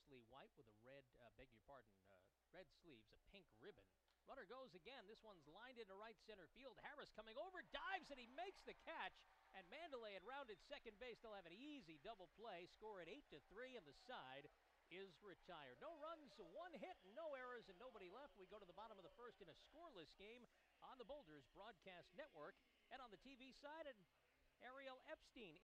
mostly white with a red, uh, beg your pardon, uh, red sleeves, a pink ribbon. Runner goes again. This one's lined into right center field. Harris coming over, dives, and he makes the catch. And Mandalay had rounded second base. They'll have an easy double play. Score at 8 to 3, and the side is retired. No runs, one hit, no errors, and nobody left. We go to the bottom of the first in a scoreless game on the Boulders Broadcast Network. And on the TV side, and Ariel Epstein